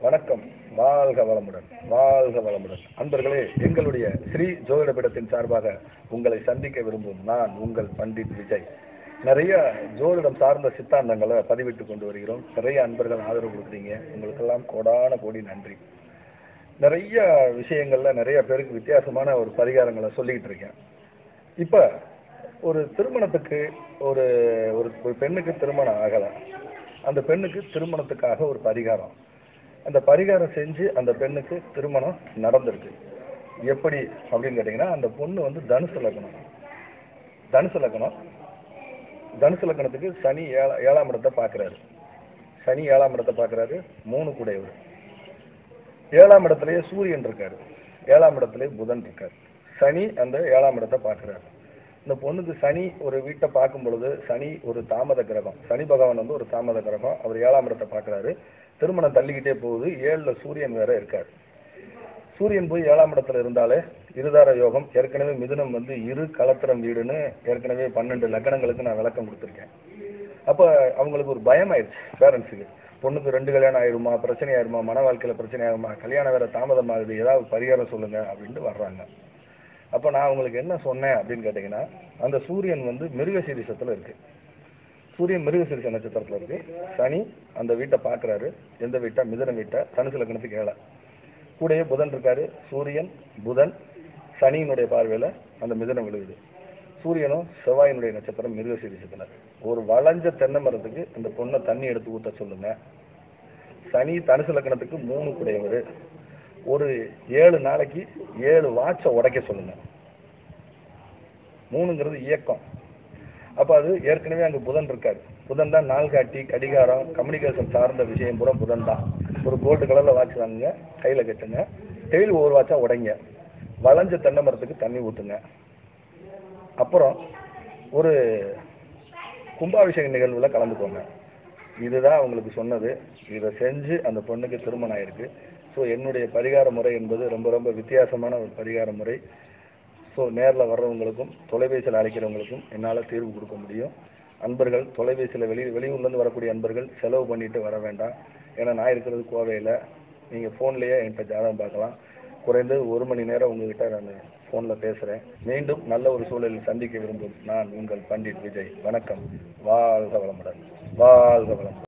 வணக்கம். வாழ்க வளமுடன். வாழ்க வளமுடன். அன்பர்களே எங்களுடைய ஸ்ரீ ஜோதிடபீடத்தின் சார்பாக உங்களை சந்திக்க விரும்பும் நான் உங்கள் பண்டிட் விஜய். நிறைய ஜோதிடம் சார்ந்த சித்தாந்தங்களை பதிவிட்டு கொண்டு வருகிறோம். நிறைய அன்பர்கள் ஆதரவு கொடுக்குறீங்க. உங்களுக்கெல்லாம் கோடான கோடி நன்றி. நிறைய விஷயங்கள்ல நிறைய பேருக்கு வித்தியாசமான ஒரு பரிகாரங்களை சொல்லிக்கிட்டு இருக்கேன். இப்ப ஒரு திருமணத்துக்கு ஒரு ஒரு பெண்ணுக்கு திருமணம் ஆகலை. அந்த பெண்ணுக்கு திருமணத்துக்காக ஒரு பரிகாரம். அந்த பரிகாரம் செஞ்சு அந்த பெண்ணுக்கு திருமணம் நடந்திருக்கு. எப்படி அப்படின்னு கேட்டீங்கன்னா அந்த பொண்ணு வந்து தனுசு லக்னம். தனுசு லக்னம். தனுசு லக்னத்துக்கு சனி ஏழா ஏழாம் இடத்தை பார்க்கறாரு. சனி ஏழாம் இடத்தை பார்க்கறாரு மூணு கூடையவர். ஏழாம் இடத்துலயே சூரியன் இருக்காரு. ஏழாம் இடத்துலயே புதன் இருக்காரு. சனி அந்த ஏழாம் இடத்தை பார்க்கறாரு. இந்த பொண்ணுக்கு சனி ஒரு வீட்டை பார்க்கும் பொழுது சனி ஒரு தாமத கிரகம். சனி பகவான் வந்து ஒரு தாமத கிரகம். அவர் ஏழாம் இடத்தை பார்க்கறாரு. திருமணம் தள்ளிக்கிட்டே போகுது. ஏழுல சூரியன் வேற இருக்காரு. சூரியன் போய் ஏழாம் இடத்துல இருந்தாலே இருதார யோகம். ஏற்கனவே மிதுனம் வந்து இரு கலத்திரம் வீடுன்னு ஏற்கனவே பன்னெண்டு லக்னங்களுக்கு நான் விளக்கம் கொடுத்துருக்கேன். அப்ப அவங்களுக்கு ஒரு பயம் ஆயிடுச்சு பேரண்ட்ஸுக்கு பொண்ணுக்கு ரெண்டு கல்யாணம் ஆயிருமா பிரச்சனை ஆயிருமா மன வாழ்க்கையில பிரச்சனை ஆகுமா கல்யாணம் வேற தாமதம் ஆகுது ஏதாவது பரிகாரம் சொல்லுங்க அப்படின்ட்டு வர்றாங்க. அப்ப நான் உங்களுக்கு என்ன சொன்னேன் அப்படின்னு கேட்டீங்கன்னா அந்த சூரியன் வந்து மிருக சீரிசத்துல இருக்கு. சூரியன் மிருக சீரிச நட்சத்திரத்துல இருக்கு. சனி அந்த வீட்டை பாக்குறாரு எந்த வீட்டை? மிதன வீட்டை? தனுசு லக்னத்துக்கு ஏழை கூடயே புதன் இருக்காரு. சூரியன் புதன் சனியினுடைய பார்வையில அந்த மிதனம் விழுகுது. சூரியனும் செவ்வாயினுடைய நட்சத்திரம் மிருக சீரிசத்தில் ஒரு வளைஞ்ச தென்னை மரத்துக்கு இந்த பொண்ணை தண்ணி எடுத்து ஊத்த சொல்லுங்க. சனி தனுசு லக்கணத்துக்கு மூணு குடையவர். ஒரு ஏழு நாளைக்கு ஏழு வாட்சை உடைக்க சொல்லுங்க. மூணுங்கிறது இயக்கம். அப்போ அது ஏற்கனவே அங்கே புதன் இருக்காரு. புதன் தான் நாள்காட்டி கடிகாரம் கம்யூனிகேஷன் சார்ந்த விஷயம் பூரா புதன் தான். ஒரு கோல்டு கலரில் வாட்ச் வாங்குங்க கையில் கட்டுங்க. டெய்லி ஒவ்வொரு வாட்சாக உடைங்க. வளைஞ்ச தென்னை மரத்துக்கு தண்ணி ஊற்றுங்க அப்புறம் ஒரு கும்பாபிஷேக நிகழ்வுல கலந்துக்கோங்க. இதுதான் அவங்களுக்கு சொன்னது. இதை செஞ்சு அந்த பொண்ணுக்கு திருமணம் ஆயிருக்கு. ஸோ என்னுடைய பரிகார முறை என்பது ரொம்ப ரொம்ப வித்தியாசமான ஒரு பரிகார முறை. ஸோ நேரில் வர்றவங்களுக்கும் தொலைபேசியில் அழைக்கிறவங்களுக்கும் என்னால் தீர்வு கொடுக்க முடியும். அன்பர்கள் தொலைபேசியில் வெளி வெளியூர்லேருந்து வரக்கூடிய அன்பர்கள் செலவு பண்ணிட்டு வர வேண்டாம். ஏன்னா நான் இருக்கிறது கோவையில். நீங்கள் ஃபோன்லேயே என்கிட்ட ஜாதகம் பார்க்கலாம். குறைந்து ஒரு மணி நேரம் உங்ககிட்ட நான் ஃபோனில் பேசுகிறேன் மீண்டும் நல்ல ஒரு சூழலில் சந்திக்க விரும்பும் நான் உங்கள் பண்டிட் விஜய். வணக்கம். வாழ்க வளமுடன். வாழ்க வளமுடன்.